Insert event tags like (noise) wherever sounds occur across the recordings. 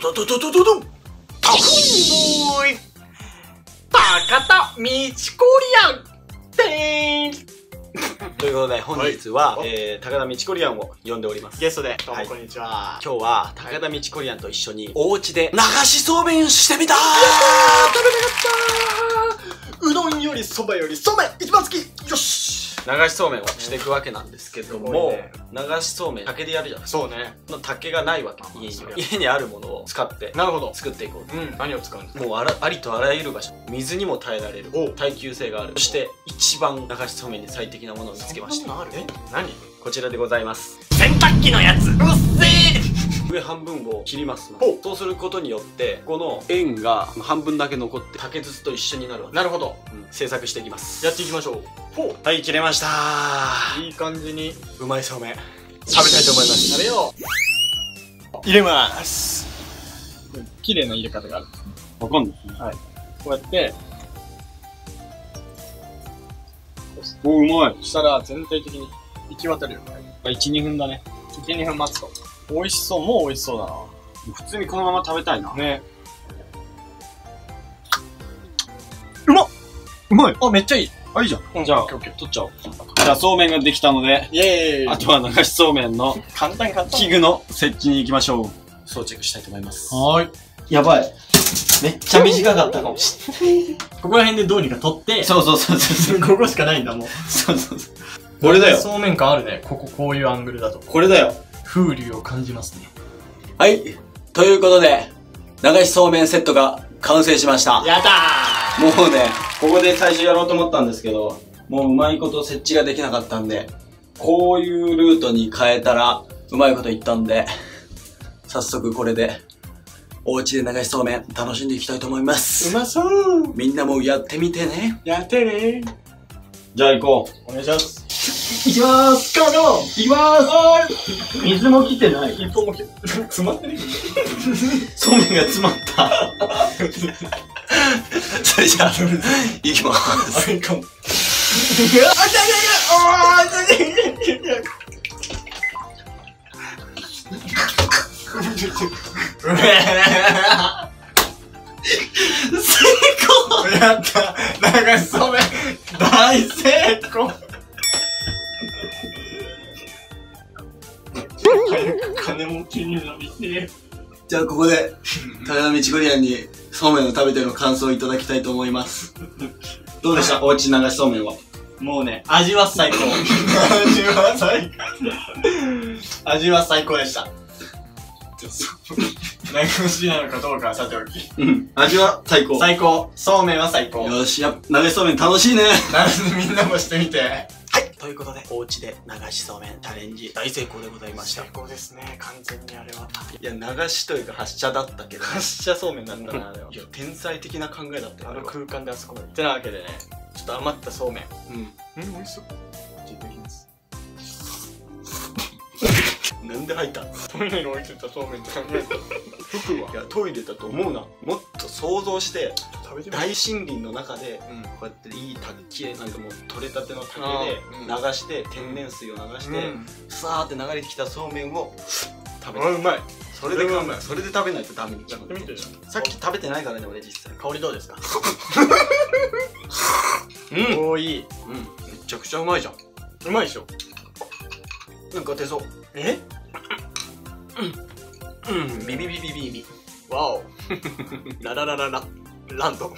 ドドドドドドドンタフーイ。高田みちこりあんでーんということで本日は、はい。えー、高田みちこりあんを呼んでおります。ゲストで、どうはいもこんにちは。今日は高田みちこりあんと一緒にお家で流しそうめんしてみた。ー食べたかったうどんよりそばよりそうめん一番好き。よし流しそうめんをしていくわけなんですけども、ね。流しそうめん竹でやるじゃんそうね。の竹がないわけ。家に家にあるものを使ってなるほど。作っていこううん、何を使うんですか？もうあらありとあらゆる場所。水にも耐えられるお耐久性がある。そして一番流しそうめんに最適なものを見つけました。そんなのある？え？何？こちらでございます。洗濯機のやつ上半分を切りますほうそうすることによってこの円が半分だけ残って竹筒と一緒になるわけ、なるほど。うん製作していきますやっていきましょう。ほはい切れましたう。いい感じにうまいそうめん食べたいと思います食べよう。入れます。綺麗な入れ方がある。わかんないこうやって、おうまいそしたら全体的に行き渡るよね。12分だね1、2分待つと。美味しそう、もう美味しそうだ普通にこのまま食べたいな。な。ね。うまっ。うまい。あ、めっちゃいい。あいいじゃん。うん。じゃあオッケー取っちゃおう。じゃあそうめんができたので。イエーイ。あとは流しそうめんの簡単簡単。器具の設置に行きましょう。装着したいと思います。はーい。やばい。めっちゃ短かったかもしここら辺でどうにか取って、れないそうそうそうそう。ここしかないんだもん。そうそうそう。これだよ。そうめん感あるね。ここ、こういうアングルだと。これだよ風流を感じますね。はい。ということで流しそうめんセットが完成しました。やったもうねここで最初やろうと思ったんですけどもううまいこと設置ができなかったんでこういうルートに変えたらうまいこと言ったんで早速これでお家で流しそうめん楽しんでいきたいと思いまーうすまそう！みんなもやってみてね。やってね。じゃあ行こう。お願いします。いきます。ゴーゴーいきます。水も来てない。一本もき、詰まってねそうめんが詰まった。それじゃあ行きます。あれかも。あ、痛い痛い痛いあー痛い痛い痛い痛い成功えやった流し金持ちになりてえじゃあここで、高田道ゴリアンにそうめんを食べての感想をいただきたいと思います。どうでした？おうち流しそうめんは？もうね、味は最高。(laughs) 味は最高。味は最高でした。流しなのかどうかはさておき。うん。味は最高。最高。そうめんは最高。よし、やっぱ流しそうめん楽しいね。みんなもしてみて。はい。ということで、おうちで流しそうめんチャレンジ大成功でございました。い成功ですね、完全にあれは。や、流しというか発射だったけど、(laughs) 発射そうめんだったな、あれは。いや、天才的な考えだったよ。あの空間であそこまで。てなわけでね、ちょっと余ったそうめん。うん。うん、美味しそう。いただきます。(laughs) なんで入った？のトイレに置いてたそうめんって考えた。服 (laughs) はいや、トイレだと思うな。もっと想像して、大森林の中で、うん。こうやっていい竹、きれいなんかもう取れたての竹あでー流して、天然水を流して、うん。さーって流れてきたそうめんを食べあ、る。うまい。それでそれはうまいそれで食べないとダメにやってみてじさっき食べてないからね、俺実際。香りどうですか？うん。うん。おー、いい。めちゃくちゃうまいじゃん。うまいでしょ。なんか出そう。えうん。ビビビビビビ。わお。(laughs) ラララララ。ランド。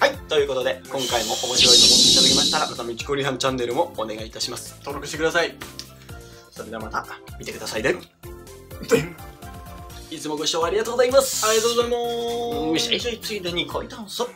はい。ということで、今回も面白いと思っていただけましたら、またみちこりはんチャンネルもお願いいたします。登録してください。それではまた見てくださいね。いつもご視聴ありがとうございます。ありがとうございます。しついでに書いたんさ。